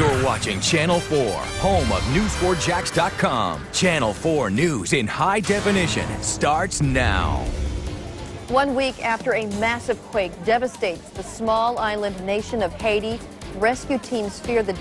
You're watching Channel 4, home of News4Jax.com. Channel 4 News in high definition starts now. One week after a massive quake devastates the small island nation of Haiti, rescue teams fear the